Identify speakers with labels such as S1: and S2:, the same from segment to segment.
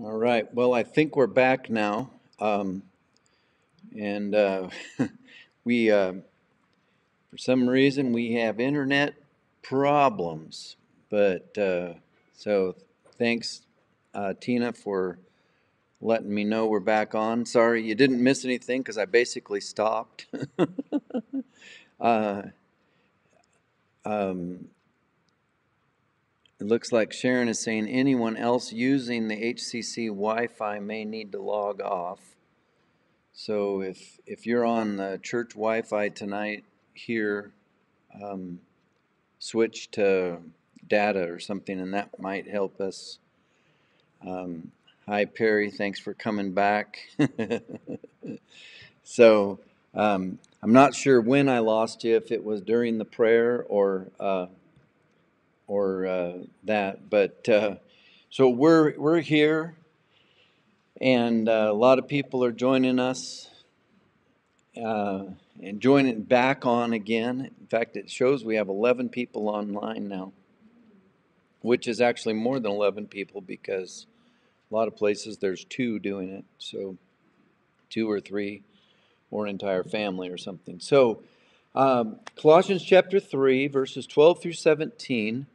S1: All right. Well, I think we're back now, um, and uh, we, uh, for some reason, we have internet problems. But uh, so, thanks, uh, Tina, for letting me know we're back on. Sorry, you didn't miss anything because I basically stopped. uh, um, It looks like Sharon is saying anyone else using the HCC Wi-Fi may need to log off. So if if you're on the church Wi-Fi tonight here, um, switch to data or something, and that might help us. Um, hi Perry, thanks for coming back. so um, I'm not sure when I lost you, if it was during the prayer or. Uh, or uh, that. But uh, so we're we're here, and uh, a lot of people are joining us uh, and joining back on again. In fact, it shows we have 11 people online now, which is actually more than 11 people because a lot of places there's two doing it. So two or three, or an entire family or something. So. Um, Colossians chapter 3, verses 12 through 17.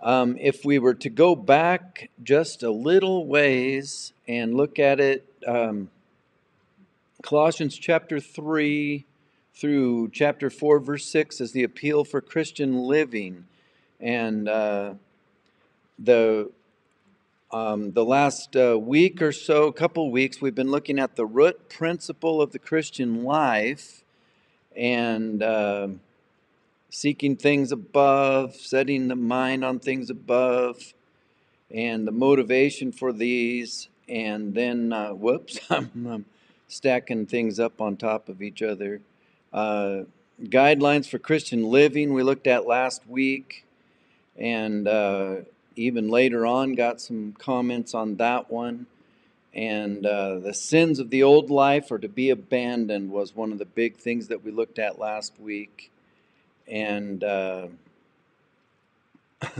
S1: Um, if we were to go back just a little ways and look at it, um, Colossians chapter 3 through chapter 4, verse 6 is the appeal for Christian living. And uh, the um, the last uh, week or so, a couple weeks, we've been looking at the root principle of the Christian life, and uh, seeking things above, setting the mind on things above, and the motivation for these. And then, uh, whoops, I'm, stacking things up on top of each other. Uh, guidelines for Christian living, we looked at last week, and uh, even later on got some comments on that one. And uh, the sins of the old life are to be abandoned, was one of the big things that we looked at last week and uh,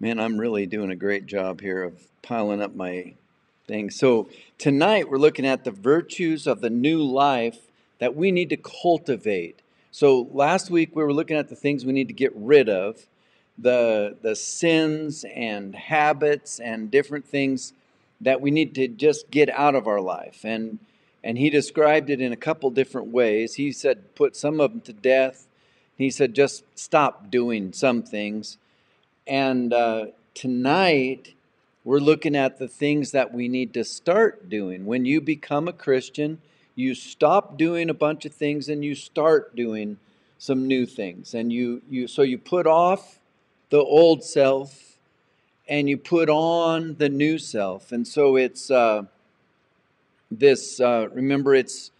S1: man, I'm really doing a great job here of piling up my things. So tonight we're looking at the virtues of the new life that we need to cultivate. So last week we were looking at the things we need to get rid of, the the sins and habits and different things that we need to just get out of our life. And and he described it in a couple different ways. He said, put some of them to death. He said, just stop doing some things. And uh, tonight, we're looking at the things that we need to start doing. When you become a Christian, you stop doing a bunch of things and you start doing some new things. And you, you so you put off the old self and you put on the new self. And so it's. Uh, this, uh, remember, it's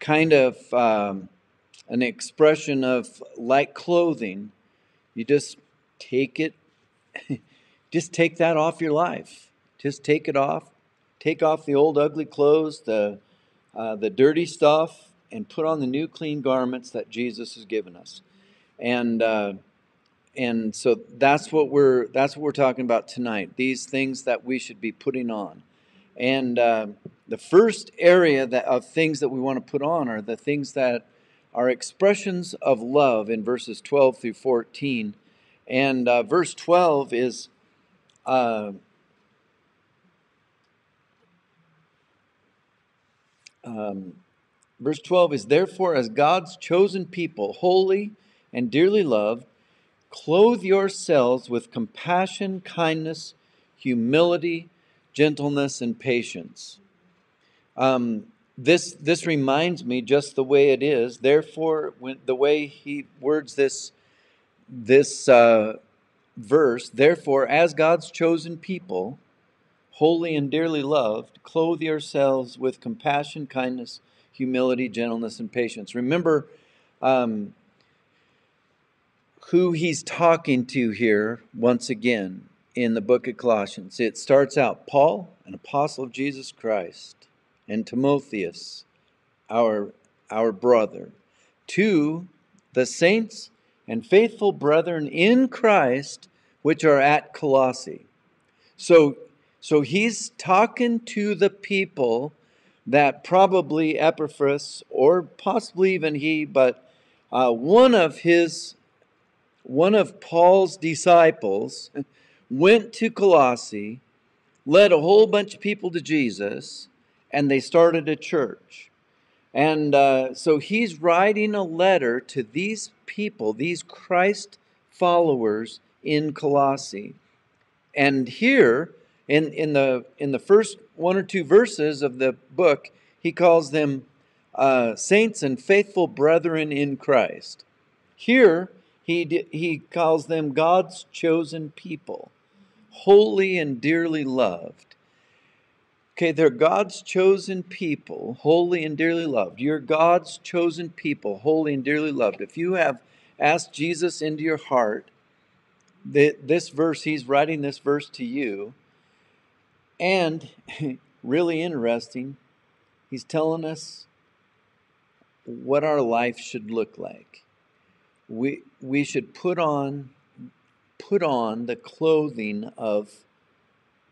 S1: kind of um, an expression of like clothing. You just take it, just take that off your life. Just take it off. Take off the old ugly clothes, the, uh, the dirty stuff, and put on the new clean garments that Jesus has given us. And uh, and so that's what we're that's what we're talking about tonight. These things that we should be putting on. And uh, the first area that, of things that we want to put on are the things that are expressions of love in verses 12 through 14. And uh, verse 12 is uh, um, verse 12 is therefore as God's chosen people, holy and dearly loved, clothe yourselves with compassion, kindness, humility, gentleness, and patience. Um, this this reminds me just the way it is. Therefore, when, the way he words this this uh, verse, therefore, as God's chosen people, holy and dearly loved, clothe yourselves with compassion, kindness, humility, gentleness, and patience. Remember um, who he's talking to here once again in the book of Colossians. It starts out Paul, an apostle of Jesus Christ, and Timotheus, our, our brother, to the saints and faithful brethren in Christ which are at Colossae. So, so he's talking to the people that probably Epaphras or possibly even he, but uh, one of his, one of Paul's disciples went to Colossae, led a whole bunch of people to Jesus, and they started a church. And uh, so he's writing a letter to these people, these Christ followers in Colossae. And here, in, in, the, in the first one or two verses of the book, he calls them uh, saints and faithful brethren in Christ. Here, he, he calls them God's chosen people, holy and dearly loved. Okay, they're God's chosen people, holy and dearly loved. You're God's chosen people, holy and dearly loved. If you have asked Jesus into your heart, this verse, he's writing this verse to you. And really interesting, he's telling us what our life should look like. We, we should put on put on the clothing of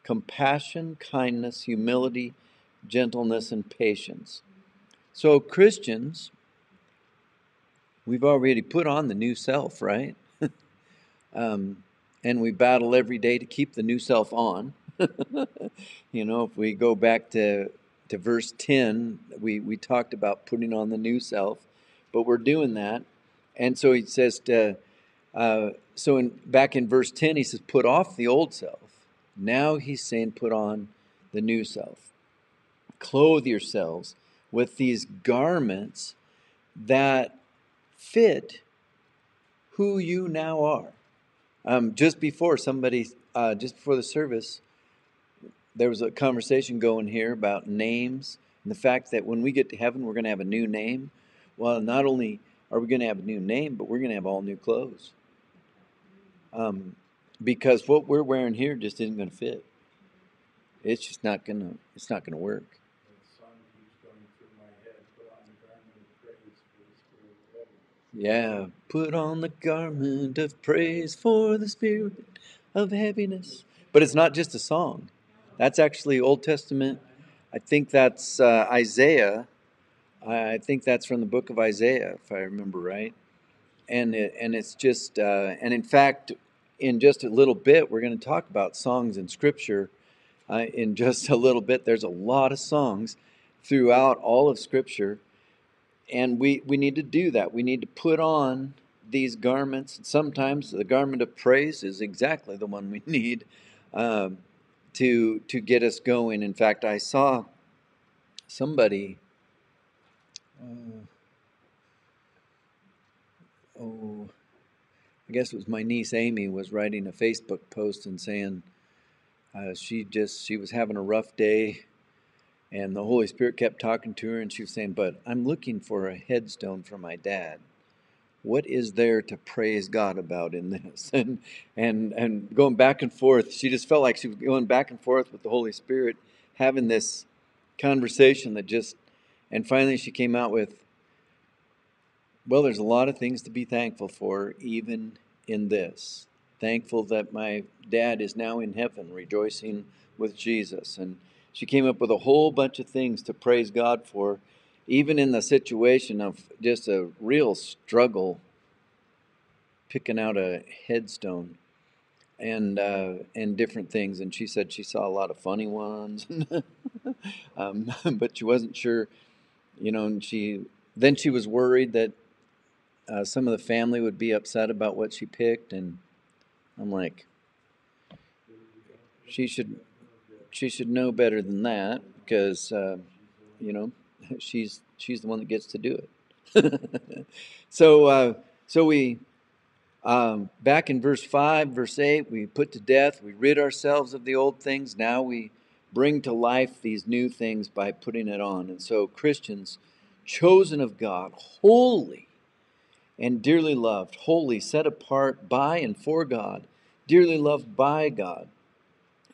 S1: compassion, kindness, humility, gentleness, and patience. So, Christians, we've already put on the new self, right? um, and we battle every day to keep the new self on. you know, if we go back to, to verse 10, we, we talked about putting on the new self, but we're doing that. And so he says to, uh, so in, back in verse 10, he says, put off the old self now he's saying, put on the new self. Clothe yourselves with these garments that fit who you now are. Um, just before somebody, uh, just before the service, there was a conversation going here about names and the fact that when we get to heaven, we're going to have a new name. Well, not only are we going to have a new name, but we're going to have all new clothes. Um, because what we're wearing here just isn't going to fit. It's just not going to. It's not going to work. Yeah, put on the garment of praise for the spirit of heaviness. But it's not just a song. That's actually Old Testament. I think that's uh, Isaiah. I think that's from the book of Isaiah, if I remember right. And it, and it's just uh, and in fact, in just a little bit, we're going to talk about songs in Scripture. Uh, in just a little bit, there's a lot of songs throughout all of Scripture, and we, we need to do that. We need to put on these garments. Sometimes the garment of praise is exactly the one we need um, to to get us going. In fact, I saw somebody. Uh, oh I guess it was my niece Amy was writing a Facebook post and saying uh, she just she was having a rough day, and the Holy Spirit kept talking to her, and she was saying, "But I'm looking for a headstone for my dad. What is there to praise God about in this?" And and and going back and forth, she just felt like she was going back and forth with the Holy Spirit, having this conversation that just, and finally she came out with, well, there's a lot of things to be thankful for, even in this. Thankful that my dad is now in heaven, rejoicing with Jesus. And she came up with a whole bunch of things to praise God for, even in the situation of just a real struggle picking out a headstone and uh, and different things. And she said she saw a lot of funny ones, um, but she wasn't sure, you know. And she then she was worried that uh, some of the family would be upset about what she picked, and I'm like, she should she should know better than that because uh, you know she's she's the one that gets to do it. so uh, so we um, back in verse five, verse eight, we put to death, we rid ourselves of the old things. Now we bring to life these new things by putting it on. And so Christians, chosen of God, holy and dearly loved, holy, set apart by and for God, dearly loved by God.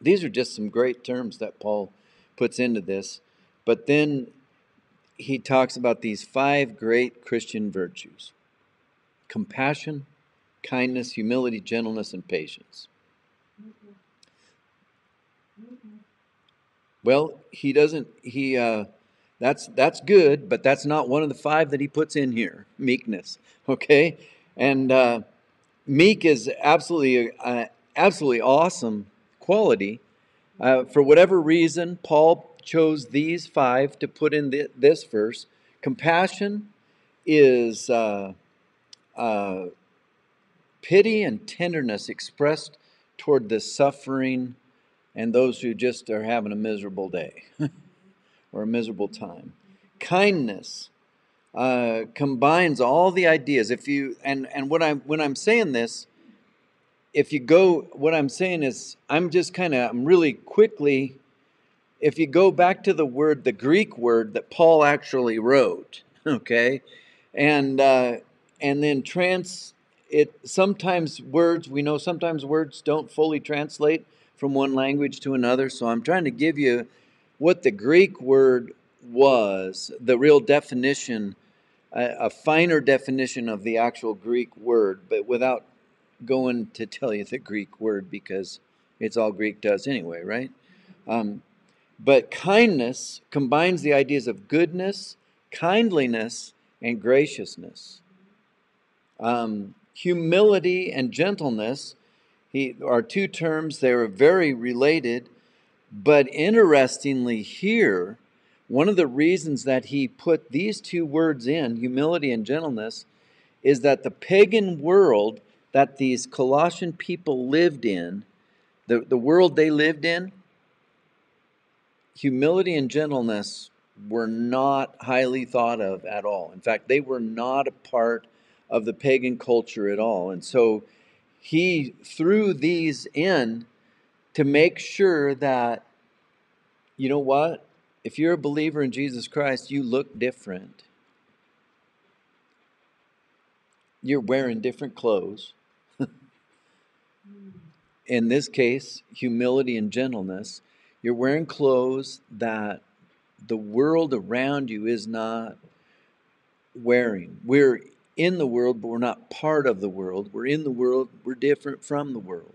S1: These are just some great terms that Paul puts into this. But then he talks about these five great Christian virtues compassion, kindness, humility, gentleness, and patience. Well, he doesn't. He uh, that's that's good, but that's not one of the five that he puts in here. Meekness, okay, and uh, meek is absolutely uh, absolutely awesome quality. Uh, for whatever reason, Paul chose these five to put in the, this verse. Compassion is uh, uh, pity and tenderness expressed toward the suffering and those who just are having a miserable day or a miserable time. Kindness uh, combines all the ideas. If you and and what I'm when I'm saying this, if you go, what I'm saying is I'm just kind of I'm really quickly. If you go back to the word, the Greek word that Paul actually wrote, okay, and uh, and then trans it sometimes words we know sometimes words don't fully translate from one language to another. So I'm trying to give you what the Greek word was, the real definition, a, a finer definition of the actual Greek word, but without going to tell you the Greek word because it's all Greek does anyway, right? Um, but kindness combines the ideas of goodness, kindliness, and graciousness. Um, humility and gentleness he, are two terms, they are very related. But interestingly, here, one of the reasons that he put these two words in, humility and gentleness, is that the pagan world that these Colossian people lived in, the, the world they lived in, humility and gentleness were not highly thought of at all. In fact, they were not a part of the pagan culture at all. And so he threw these in to make sure that, you know what? If you're a believer in Jesus Christ, you look different. You're wearing different clothes. in this case, humility and gentleness. You're wearing clothes that the world around you is not wearing. We're in the world, but we're not part of the world. We're in the world, we're different from the world.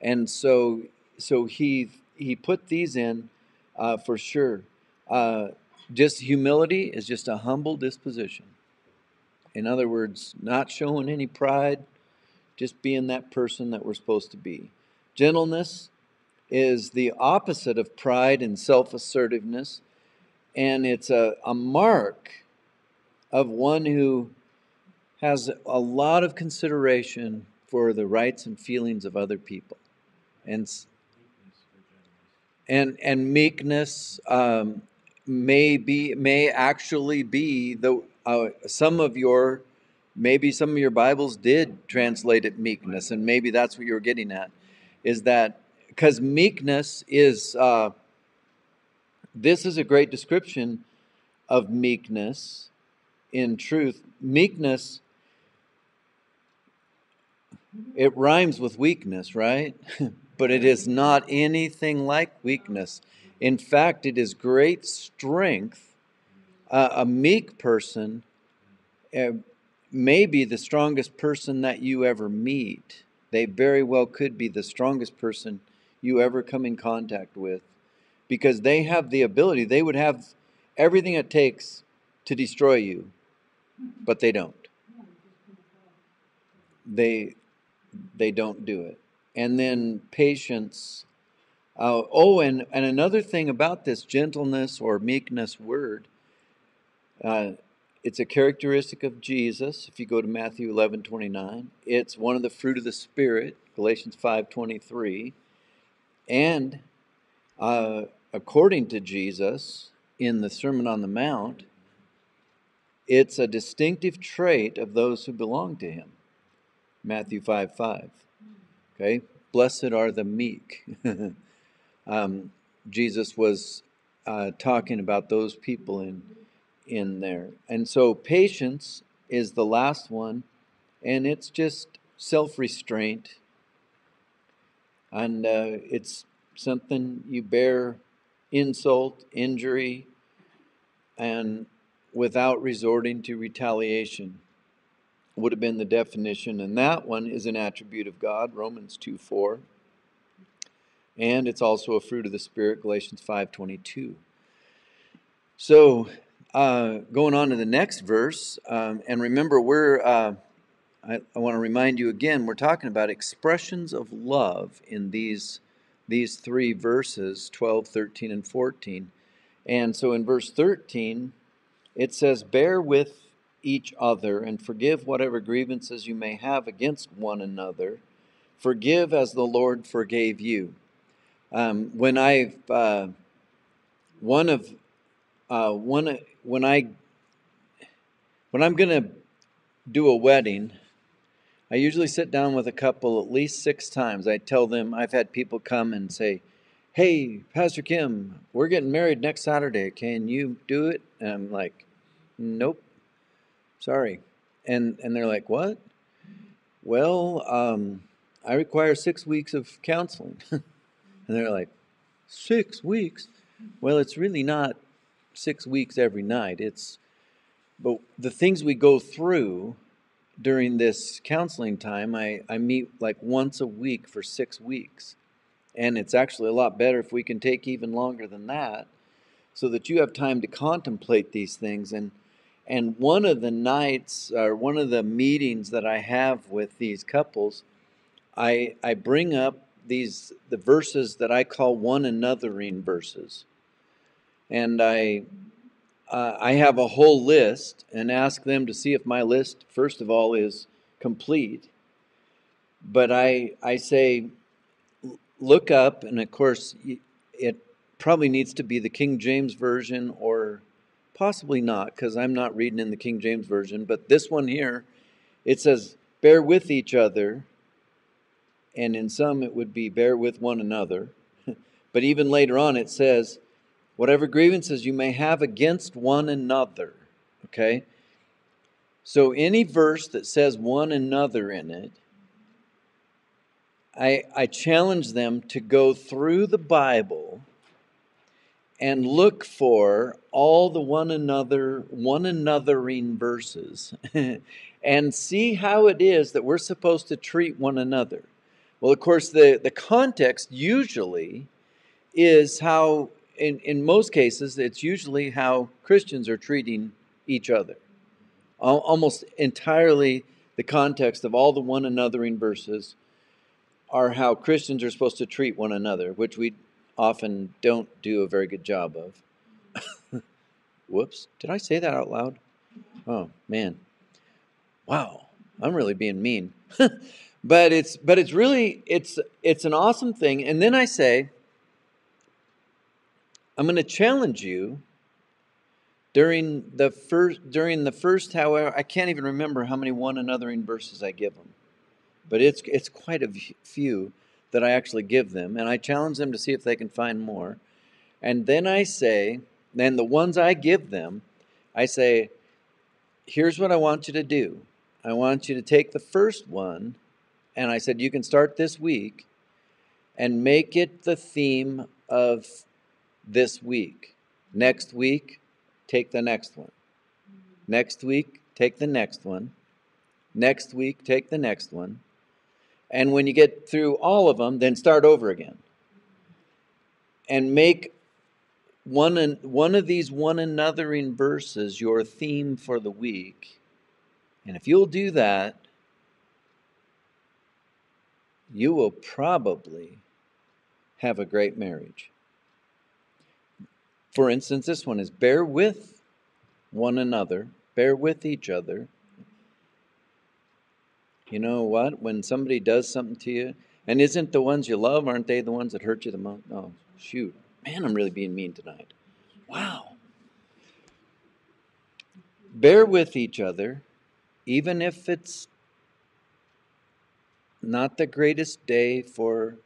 S1: And so, so he he put these in uh, for sure. Uh, just humility is just a humble disposition. In other words, not showing any pride, just being that person that we're supposed to be. Gentleness is the opposite of pride and self assertiveness, and it's a, a mark of one who has a lot of consideration for the rights and feelings of other people, and and and meekness um, may be may actually be the uh, some of your maybe some of your Bibles did translate it meekness, and maybe that's what you're getting at, is that because meekness is uh, this is a great description of meekness in truth. Meekness it rhymes with weakness, right? but it is not anything like weakness. In fact, it is great strength. Uh, a meek person uh, may be the strongest person that you ever meet. They very well could be the strongest person you ever come in contact with because they have the ability, they would have everything it takes to destroy you, but they don't. They they don't do it. And then patience. Uh, oh, and, and another thing about this gentleness or meekness word, uh, it's a characteristic of Jesus. If you go to Matthew 11 29, it's one of the fruit of the Spirit, Galatians 5 23. And uh, according to Jesus in the Sermon on the Mount, it's a distinctive trait of those who belong to him. Matthew 5 5. Okay? Blessed are the meek. um, Jesus was uh, talking about those people in, in there. And so patience is the last one, and it's just self restraint. And uh, it's something you bear insult, injury, and without resorting to retaliation would have been the definition, and that one is an attribute of God, Romans 2 4. and it's also a fruit of the Spirit, Galatians 5.22. So, uh, going on to the next verse, um, and remember, we're, uh, I, I want to remind you again, we're talking about expressions of love in these, these three verses 12, 13, and 14. And so in verse 13, it says, Bear with each other and forgive whatever grievances you may have against one another. Forgive as the Lord forgave you. Um, when I, uh, one of, uh, one, when I, when I'm going to do a wedding, I usually sit down with a couple at least six times. I tell them, I've had people come and say, Hey, Pastor Kim, we're getting married next Saturday. Can you do it? And I'm like, Nope. Sorry. And and they're like, What? Well, um, I require six weeks of counseling. and they're like, Six weeks? Well, it's really not six weeks every night. It's but the things we go through during this counseling time, I, I meet like once a week for six weeks. And it's actually a lot better if we can take even longer than that so that you have time to contemplate these things and and one of the nights or one of the meetings that I have with these couples, I I bring up these the verses that I call one anothering verses. And I uh, I have a whole list and ask them to see if my list, first of all, is complete. But I I say, look up, and of course, it probably needs to be the King James version or Possibly not, because I'm not reading in the King James Version, but this one here, it says, bear with each other, and in some it would be bear with one another. but even later on it says, whatever grievances you may have against one another. Okay? So any verse that says one another in it, I, I challenge them to go through the Bible and look for all the one another one anothering verses and see how it is that we're supposed to treat one another. Well of course the, the context usually is how in, in most cases it's usually how christians are treating each other. Almost entirely the context of all the one anothering verses are how christians are supposed to treat one another which we often don't do a very good job of. Whoops, did I say that out loud? Oh, man. Wow, I'm really being mean. but it's but it's really it's it's an awesome thing and then I say I'm going to challenge you during the first during the first however I can't even remember how many one anothering verses I give them. But it's it's quite a few that I actually give them, and I challenge them to see if they can find more. And then I say, then the ones I give them, I say, here's what I want you to do. I want you to take the first one, and I said, you can start this week and make it the theme of this week. Next week, take the next one. Next week, take the next one. Next week, take the next one. And when you get through all of them, then start over again. And make one, one of these one anothering verses your theme for the week. And if you'll do that, you will probably have a great marriage. For instance, this one is bear with one another, bear with each other you know what? When somebody does something to you, and isn't the ones you love, aren't they the ones that hurt you the most? Oh, shoot. Man, I'm really being mean tonight. Wow. Bear with each other, even if it's not the greatest day for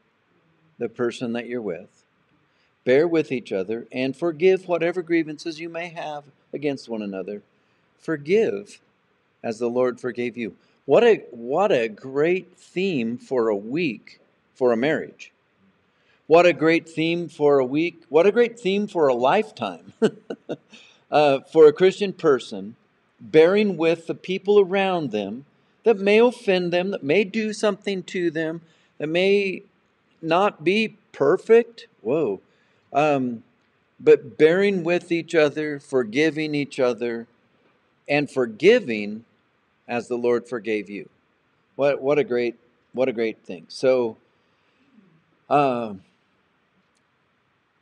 S1: the person that you're with. Bear with each other and forgive whatever grievances you may have against one another. Forgive as the Lord forgave you. What a what a great theme for a week for a marriage. What a great theme for a week. What a great theme for a lifetime. uh, for a Christian person, bearing with the people around them that may offend them, that may do something to them, that may not be perfect. Whoa. Um, but bearing with each other, forgiving each other, and forgiving as the Lord forgave you. What what a great what a great thing. So uh,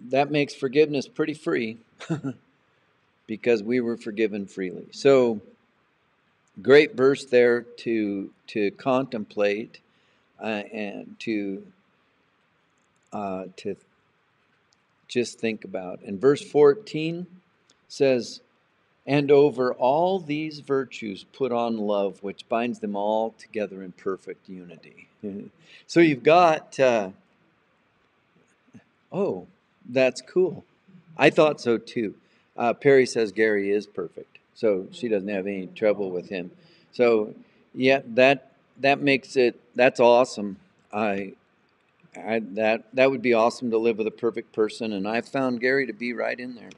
S1: that makes forgiveness pretty free because we were forgiven freely. So great verse there to to contemplate uh, and to uh, to just think about. And verse 14 says, And over all these virtues put on love, which binds them all together in perfect unity. so you've got, uh, oh, that's cool. I thought so too. Uh, Perry says Gary is perfect, so she doesn't have any trouble with him. So, yeah, that that makes it that's awesome. I I, that that would be awesome to live with a perfect person, and I found Gary to be right in there.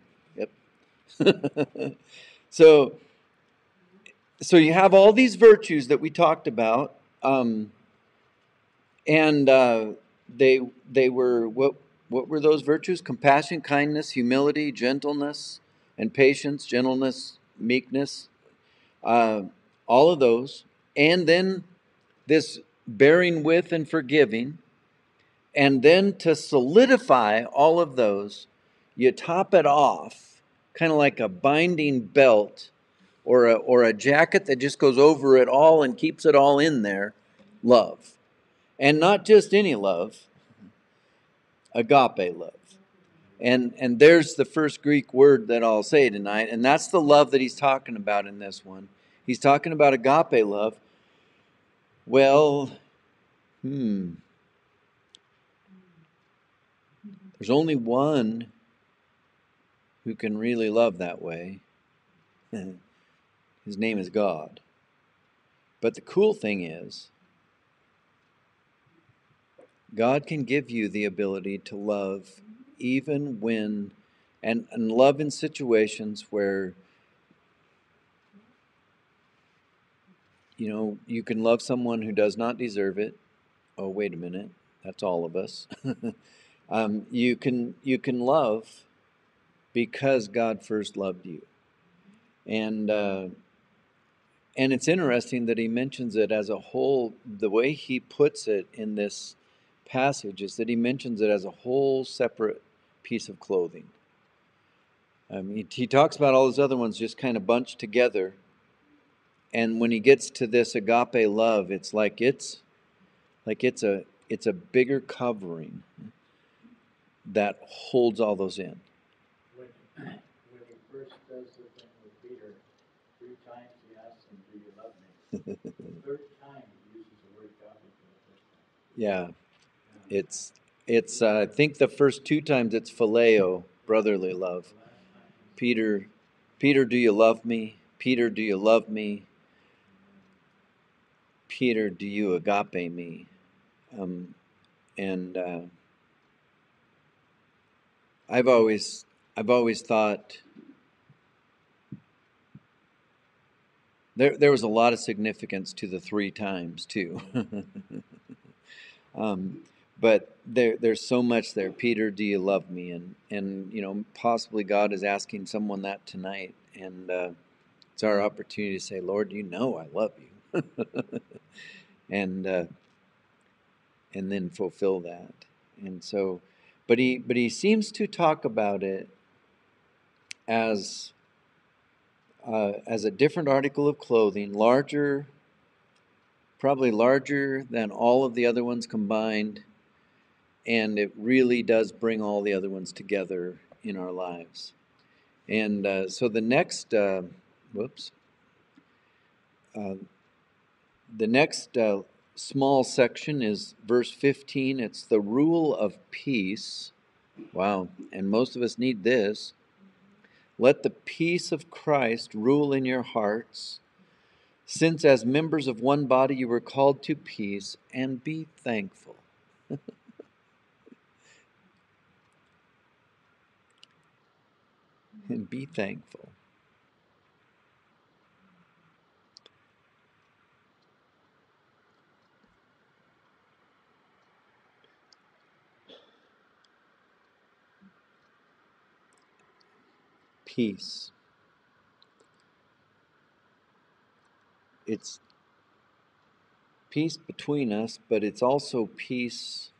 S1: So, so you have all these virtues that we talked about, um, and uh, they they were what what were those virtues? Compassion, kindness, humility, gentleness, and patience. Gentleness, meekness, uh, all of those, and then this bearing with and forgiving and then to solidify all of those, you top it off, kind of like a binding belt or a, or a jacket that just goes over it all and keeps it all in there love. And not just any love, agape love. And, and there's the first Greek word that I'll say tonight, and that's the love that he's talking about in this one. He's talking about agape love. Well, hmm, There's only one who can really love that way. His name is God. But the cool thing is, God can give you the ability to love even when, and, and love in situations where, you know, you can love someone who does not deserve it. Oh, wait a minute. That's all of us. Um, you can you can love because God first loved you, and uh, and it's interesting that he mentions it as a whole. The way he puts it in this passage is that he mentions it as a whole separate piece of clothing. Um, he, he talks about all those other ones just kind of bunched together, and when he gets to this agape love, it's like it's like it's a it's a bigger covering that holds all those in.
S2: When, he first does the thing with Peter, three times he asks him, Do you love me? the third time he uses the word God
S1: Yeah. It's, it's uh, I think the first two times it's phileo, brotherly love. Peter, Peter, do you love me? Peter, do you love me? Peter, do you agape me? Um, and uh, I've always I've always thought there there was a lot of significance to the three times too. um, but there there's so much there. Peter, do you love me? And and you know possibly God is asking someone that tonight, and uh, it's our opportunity to say, Lord, you know I love you, and uh, and then fulfill that. And so but he but he seems to talk about it as uh, as a different article of clothing, larger, probably larger than all of the other ones combined, and it really does bring all the other ones together in our lives. And uh, so the next, uh, whoops, uh, the next uh, small section is verse 15. It's the rule of peace. Wow. And most of us need this. Let the peace of Christ rule in your hearts, since as members of one body you were called to peace, and be thankful. and be thankful. Peace. It's peace between us, but it's also peace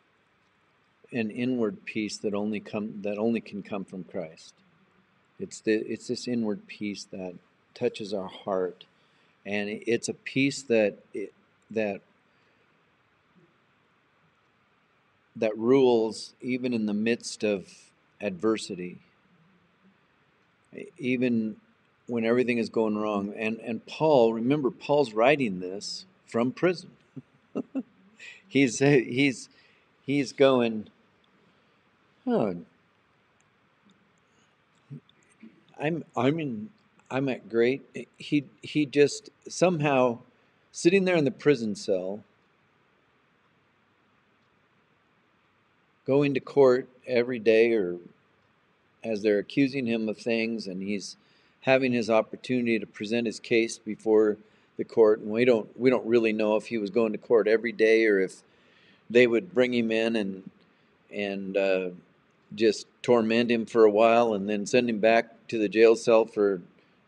S1: an inward peace that only come that only can come from Christ. It's the it's this inward peace that touches our heart, and it's a peace that it, that that rules even in the midst of adversity, even when everything is going wrong. And and Paul, remember, Paul's writing this from prison. he's he's he's going Oh, I'm I'm in I'm at great. He he just somehow sitting there in the prison cell, going to court every day, or as they're accusing him of things, and he's having his opportunity to present his case before the court. And we don't we don't really know if he was going to court every day or if they would bring him in and and uh, just torment him for a while and then send him back to the jail cell for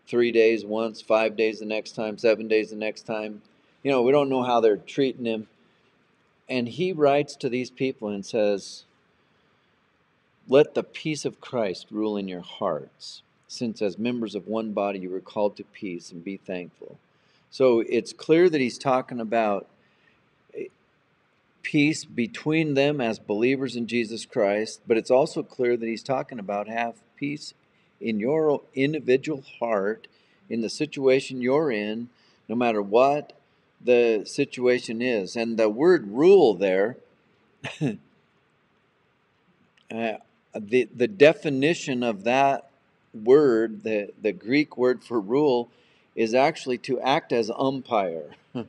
S1: three days once, five days the next time, seven days the next time. You know, we don't know how they're treating him. And he writes to these people and says, Let the peace of Christ rule in your hearts, since as members of one body you were called to peace and be thankful. So it's clear that he's talking about peace between them as believers in Jesus Christ, but it's also clear that he's talking about have peace in your individual heart, in the situation you're in, no matter what the situation is. And the word rule there, uh, the, the definition of that word, the, the Greek word for rule, is actually to act as umpire.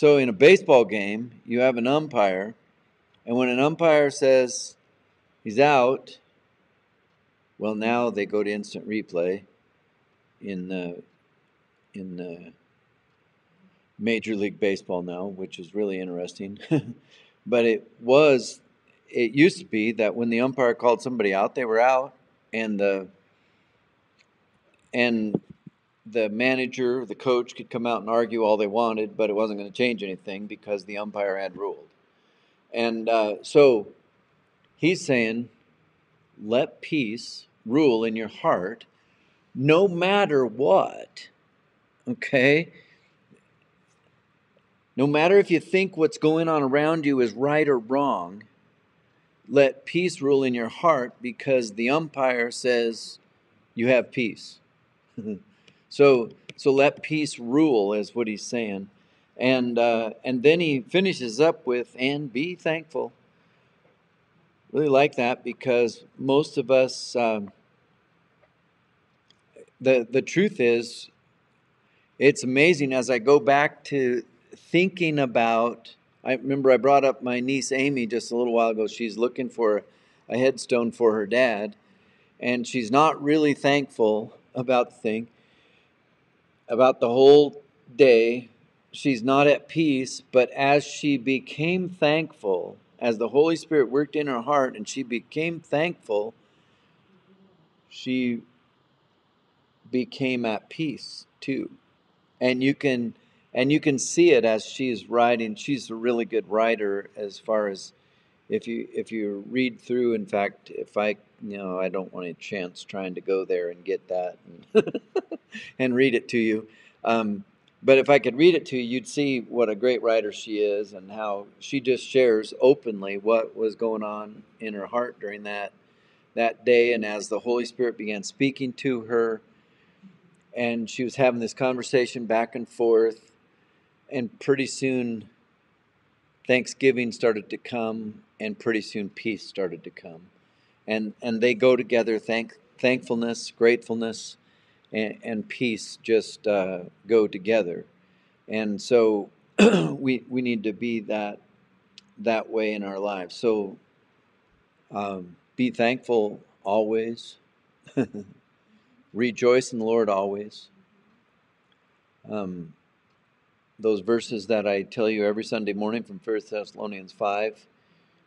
S1: So in a baseball game, you have an umpire, and when an umpire says he's out, well, now they go to instant replay in the in the Major League Baseball now, which is really interesting. but it was it used to be that when the umpire called somebody out, they were out, and the and the manager, the coach could come out and argue all they wanted, but it wasn't going to change anything because the umpire had ruled. And uh, so he's saying, let peace rule in your heart no matter what. Okay? No matter if you think what's going on around you is right or wrong, let peace rule in your heart because the umpire says you have peace. So so let peace rule is what he's saying, and uh, and then he finishes up with and be thankful. Really like that because most of us. Um, the the truth is, it's amazing as I go back to thinking about. I remember I brought up my niece Amy just a little while ago. She's looking for a headstone for her dad, and she's not really thankful about the thing about the whole day. She's not at peace, but as she became thankful, as the Holy Spirit worked in her heart and she became thankful, she became at peace too. And you can and you can see it as she's writing. She's a really good writer as far as if you if you read through in fact if i you know i don't want a chance trying to go there and get that and, and read it to you um, but if i could read it to you you'd see what a great writer she is and how she just shares openly what was going on in her heart during that that day and as the holy spirit began speaking to her and she was having this conversation back and forth and pretty soon Thanksgiving started to come, and pretty soon peace started to come, and and they go together. Thank thankfulness, gratefulness, and, and peace just uh, go together, and so we we need to be that that way in our lives. So um, be thankful always. Rejoice in the Lord always. Um, those verses that I tell you every Sunday morning from 1 Thessalonians 5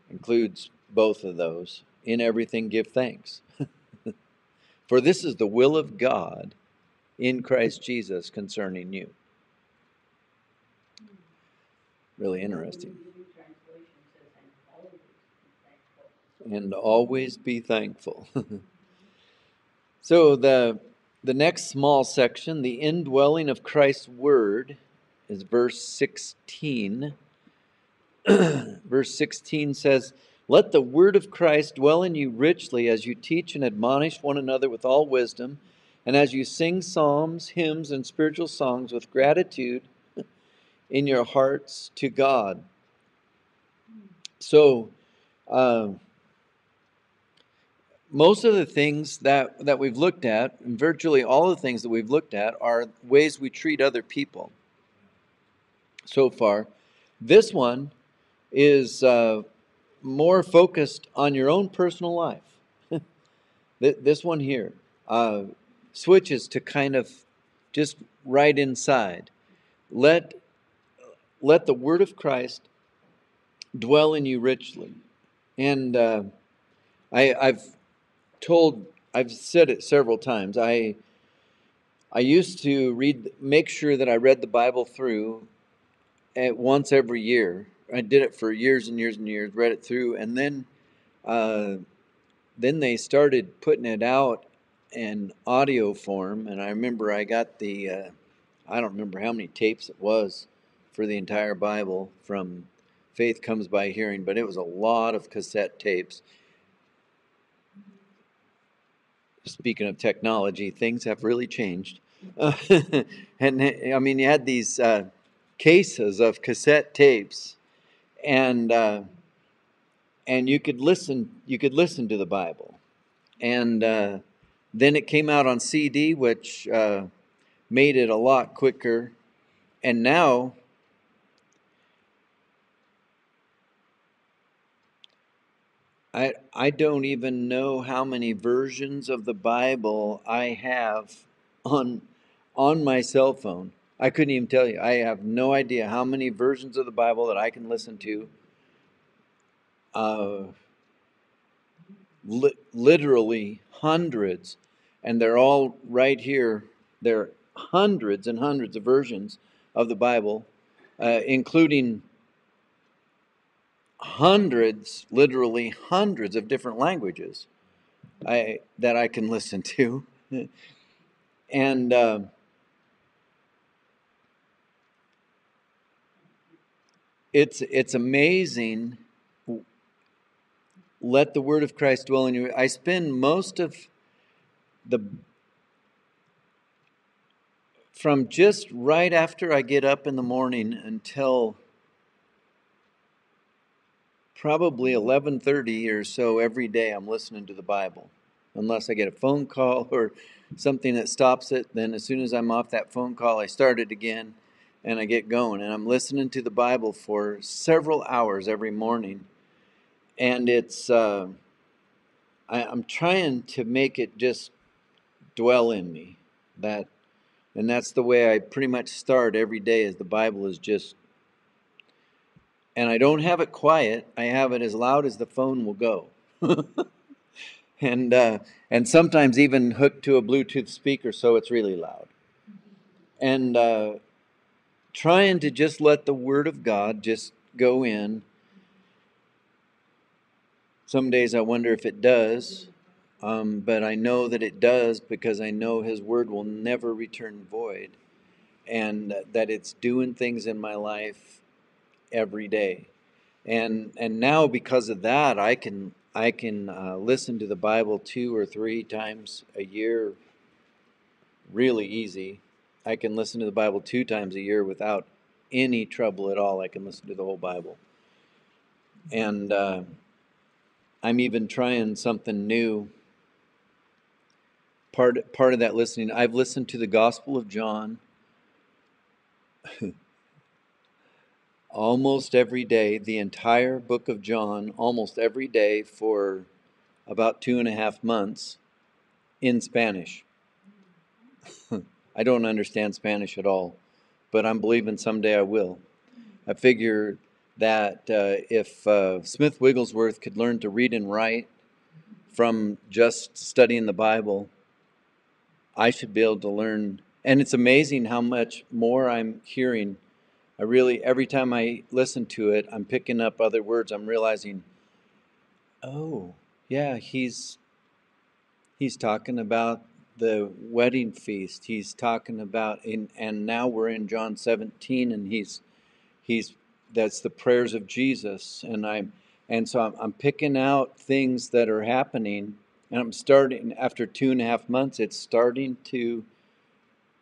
S1: includes both of those. In everything, give thanks. For this is the will of God in Christ Jesus concerning you. Really interesting. And always be thankful. so the the next small section, the indwelling of Christ's word, is verse 16. verse 16 says, Let the word of Christ dwell in you richly as you teach and admonish one another with all wisdom, and as you sing psalms, hymns, and spiritual songs with gratitude in your hearts to God. So, uh, most of the things that, that we've looked at, and virtually all the things that we've looked at, are ways we treat other people so far. This one is uh, more focused on your own personal life. this one here uh, switches to kind of just right inside. Let, let the word of Christ dwell in you richly. And uh, I, I've told, I've said it several times. I I used to read, make sure that I read the Bible through at once every year. I did it for years and years and years, read it through, and then, uh, then they started putting it out in audio form. And I remember I got the, uh, I don't remember how many tapes it was for the entire Bible from Faith Comes by Hearing, but it was a lot of cassette tapes speaking of technology, things have really changed. And I mean, you had these uh, cases of cassette tapes, and uh, and you could listen. You could listen to the Bible, and uh, then it came out on CD, which uh, made it a lot quicker. And now I, I don't even know how many versions of the Bible I have on on my cell phone. I couldn't even tell you. I have no idea how many versions of the Bible that I can listen to. Uh, li- literally hundreds, and they're all right here. There are hundreds and hundreds of versions of the Bible, uh, including hundreds, literally hundreds of different languages I, that I can listen to. and uh, it's, it's amazing. Let the word of Christ dwell in you. I spend most of the from just right after I get up in the morning until probably 11:30 or so every day I'm listening to the Bible. Unless I get a phone call or something that stops it, then as soon as I'm off that phone call, I start it again and I get going and I'm listening to the Bible for several hours every morning. And it's uh, I, I'm trying to make it just dwell in me. That and that's the way I pretty much start every day as the Bible is just and I don't have it quiet. I have it as loud as the phone will go. and uh, and sometimes even hooked to a Bluetooth speaker, so it's really loud. And uh, trying to just let the Word of God just go in. Some days I wonder if it does, um, but I know that it does because I know His Word will never return void, and that it's doing things in my life every day. And and now because of that, I can I can uh, listen to the Bible two or three times a year. Really easy. I can listen to the Bible two times a year without any trouble at all. I can listen to the whole Bible. And uh, I'm even trying something new. Part part of that listening, I've listened to the Gospel of John. almost every day, the entire book of John, almost every day for about two and a half months in Spanish. I don't understand Spanish at all, but I'm believing someday I will. I figure that uh, if uh, Smith Wigglesworth could learn to read and write from just studying the Bible, I should be able to learn. And it's amazing how much more I'm hearing. I really, every time I listen to it, I'm picking up other words. I'm realizing, oh, yeah, he's he's talking about the wedding feast. He's talking about in, and now we're in John 17, and he's he's that's the prayers of Jesus, and I'm and so I'm, I'm picking out things that are happening, and I'm starting after two and a half months. It's starting to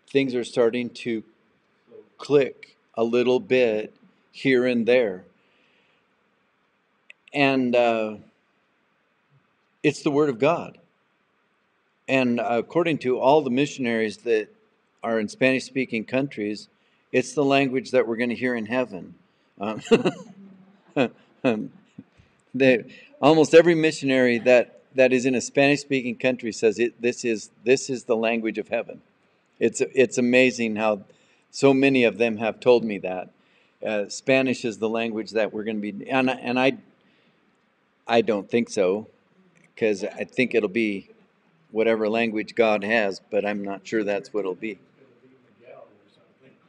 S1: things are starting to click a little bit here and there, and uh, it's the Word of God. And according to all the missionaries that are in Spanish speaking countries, it's the language that we're going to hear in heaven. Um, they, almost every missionary that, that is in a Spanish speaking country says it, this, is, this is the language of heaven. It's, it's amazing how so many of them have told me that. Uh, Spanish is the language that we're going to be, and, and I, I don't think so, because I think it'll be whatever language God has, but I'm not sure that's what it'll be.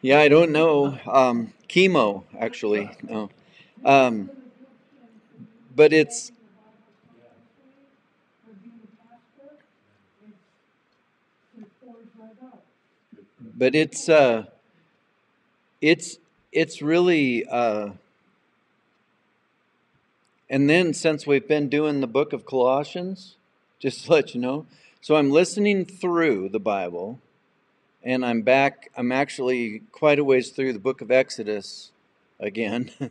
S1: Yeah, I don't know. Um, chemo, actually. No. Um, but it's. But it's uh, it's it's really uh, and then since we've been doing the book of Colossians, just to let you know, so I'm listening through the Bible, and I'm back. I'm actually quite a ways through the book of Exodus again.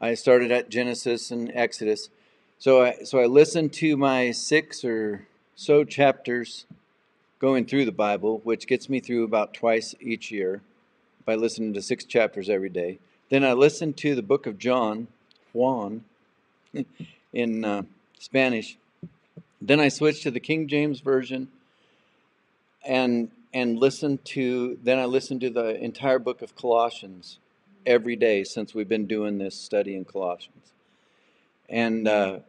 S1: I started at Genesis and Exodus. So I, so I listened to my six or so chapters going through the Bible, which gets me through about twice each year by listening to six chapters every day. Then I listened to the book of John, Juan, in uh, Spanish then I switched to the King James Version and and listened to then I listened to the entire book of Colossians every day since we've been doing this study in Colossians. And uh,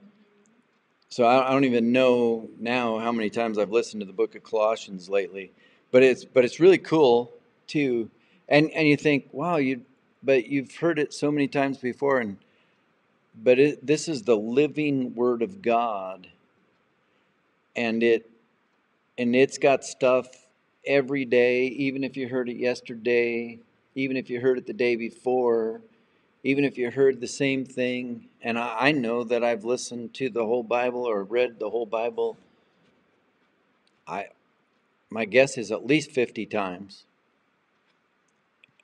S1: so I, I don't even know now how many times I've listened to the book of Colossians lately, but it's but it's really cool too. And and you think, wow, you but you've heard it so many times before, and but it, this is the living Word of God and it and it's got stuff every day even if you heard it yesterday even if you heard it the day before even if you heard the same thing. And I, I know that i've listened to the whole bible or read the whole bible. I my guess is at least 50 times.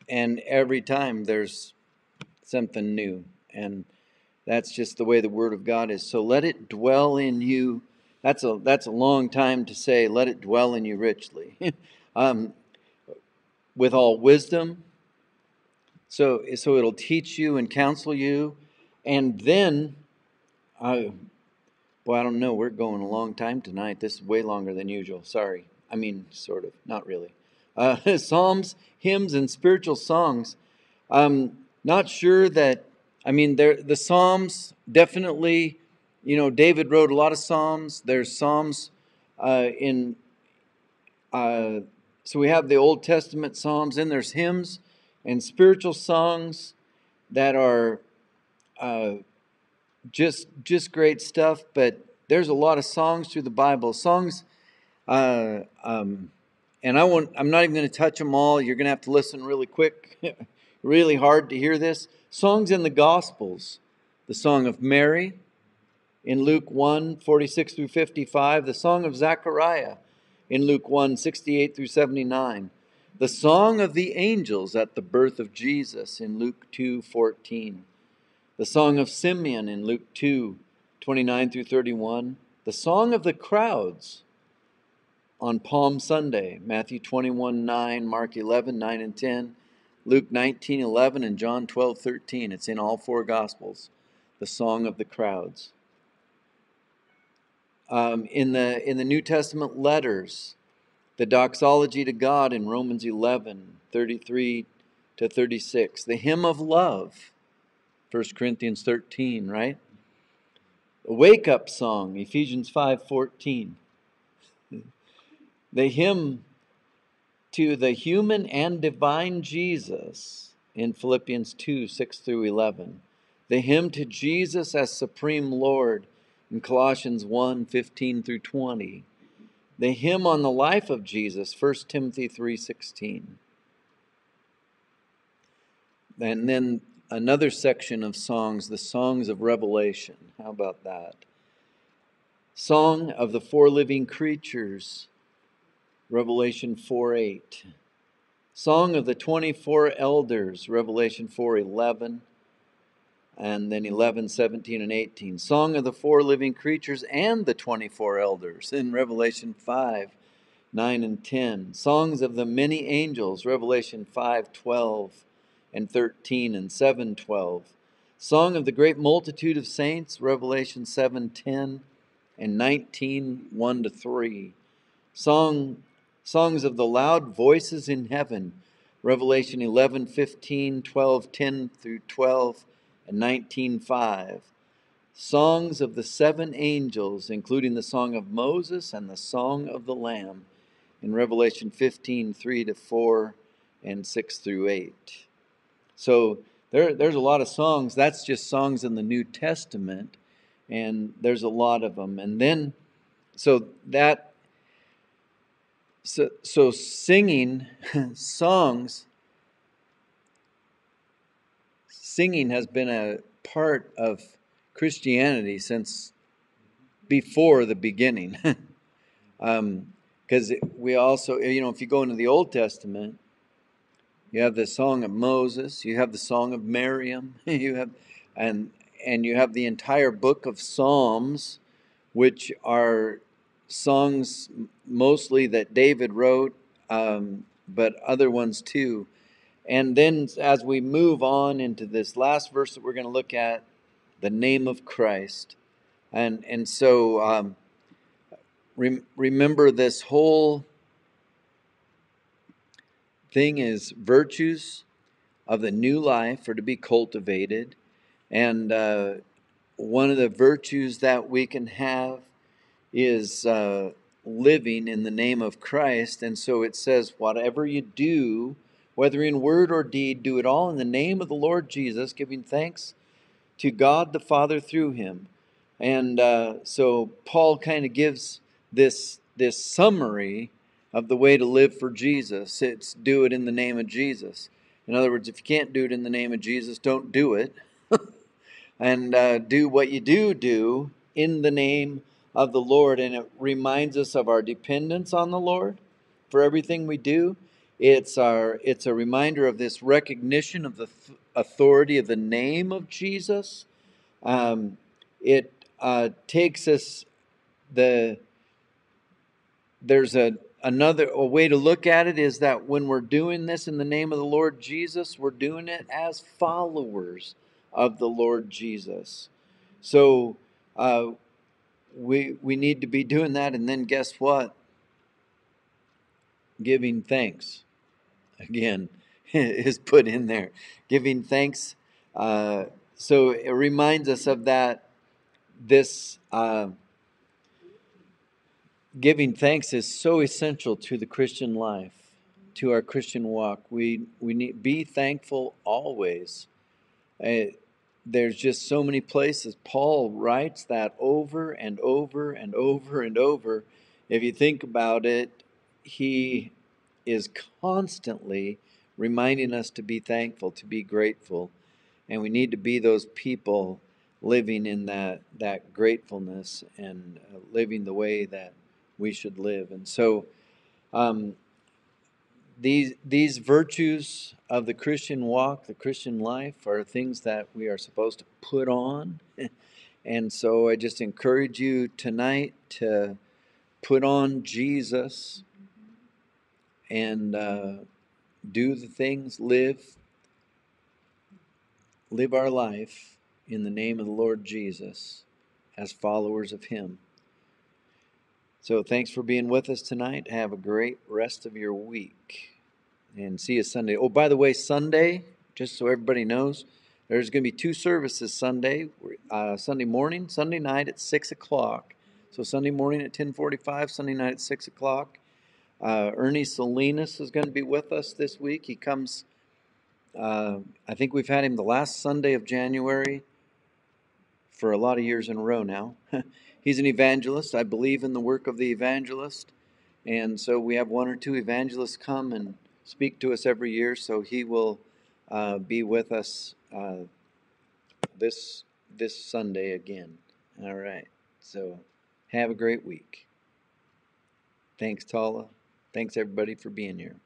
S1: And every time there's something new. And that's just the way the word of god is. So let it dwell in you that's a that's a long time to say, "Let it dwell in you richly," um, with all wisdom. So so it'll teach you and counsel you, and then, I, boy, I don't know. We're going a long time tonight. This is way longer than usual. Sorry. I mean, sort of, not really. Uh, Psalms, hymns, and spiritual songs. Um, not sure that. I mean, the Psalms definitely you know, David wrote a lot of psalms. There's psalms uh, in, uh, so we have the Old Testament psalms, and there's hymns and spiritual songs that are uh, just just great stuff. But there's a lot of songs through the Bible. Songs, uh, um, and I won't. I'm not even going to touch them all. You're going to have to listen really quick, really hard to hear this. Songs in the Gospels. The Song of Mary in Luke 1 46 through 55, the Song of Zechariah. In Luke 1 68 through 79, the Song of the Angels at the birth of Jesus. In Luke 2 14, the Song of Simeon. In Luke 2 29 through 31, the Song of the Crowds. On Palm Sunday, Matthew 21 9, Mark 11 9 and 10, Luke 19 11, and John 12 13. It's in all four Gospels, the Song of the Crowds um, in the in the New Testament letters, the doxology to God in Romans 11, 33 to 36, the hymn of love, 1 Corinthians 13, right? The wake up song, Ephesians 5, 14. The hymn to the human and divine Jesus in Philippians 2 6 through 11, the hymn to Jesus as Supreme Lord in Colossians 1 15 through 20, the hymn on the life of Jesus, 1 Timothy 3 16. And then another section of songs, the songs of Revelation. How about that? Song of the four living creatures, Revelation 4 8. Song of the 24 elders, Revelation 4 11. And then 11, 17, and 18. Song of the four living creatures and the 24 elders in Revelation 5 9 and 10. Songs of the many angels, Revelation 5 12 and 13 and 7 12. Song of the great multitude of saints, Revelation 7 10 and 19 1 to 3. Song, songs of the loud voices in heaven, Revelation 11 15 12 10 through 12 and 19 5. Songs of the seven angels, including the song of Moses and the song of the Lamb in Revelation 15 3 to 4 and 6 through 8. So there, there's a lot of songs. That's just songs in the New Testament and there's a lot of them. And then, so that, so, so singing songs, singing has been a part of Christianity since before the beginning. Because um, we also, you know, if you go into the Old Testament, you have the song of Moses, you have the song of Miriam, you have, and and you have the entire book of Psalms, which are songs mostly that David wrote, um, but other ones too. And then as we move on into this last verse that we're going to look at, the name of Christ. And, and so um, re- remember this whole thing is virtues of the new life are to be cultivated and uh, one of the virtues that we can have is uh, living in the name of Christ. And so it says, whatever you do, whether in word or deed, do it all in the name of the Lord Jesus, giving thanks to God the Father through him. And uh, so Paul kind of gives this, this summary of the way to live for Jesus. It's do it in the name of Jesus. In other words, if you can't do it in the name of Jesus, don't do it. and uh, do what you do do in the name of the Lord. And it reminds us of our dependence on the Lord for everything we do. It's our it's a reminder of this recognition of the th- authority of the name of Jesus. Um, it uh, takes us the there's a another a way to look at it is that when we're doing this in the name of the Lord Jesus, we're doing it as followers of the Lord Jesus. So uh, we we need to be doing that, and then guess what? Giving thanks. Again, is put in there. Giving thanks. Uh, so it reminds us of that. This uh, giving thanks is so essential to the Christian life, to our Christian walk. We we need be thankful always. Uh, there's just so many places. Paul writes that over and over and over and over. If you think about it, he is constantly reminding us to be thankful, to be grateful. And we need to be those people living in that, that gratefulness and uh, living the way that we should live. And so, um, these these virtues of the Christian walk, the Christian life, are things that we are supposed to put on. and so I just encourage you tonight to put on Jesus and uh, do the things, live, live our life in the name of the Lord Jesus as followers of Him. So thanks for being with us tonight. Have a great rest of your week. And see you Sunday. Oh, by the way, Sunday, just so everybody knows, there's going to be two services Sunday. Uh, Sunday morning, Sunday night at 6 o'clock. So Sunday morning at 1045, Sunday night at 6 o'clock. Uh, Ernie Salinas is going to be with us this week. He comes, uh, I think we've had him the last Sunday of January for a lot of years in a row now. He's an evangelist. I believe in the work of the evangelist. And so we have one or two evangelists come and speak to us every year. So he will uh, be with us uh, this this Sunday again. All right. So have a great week. Thanks, Tala. Thanks, everybody, for being here.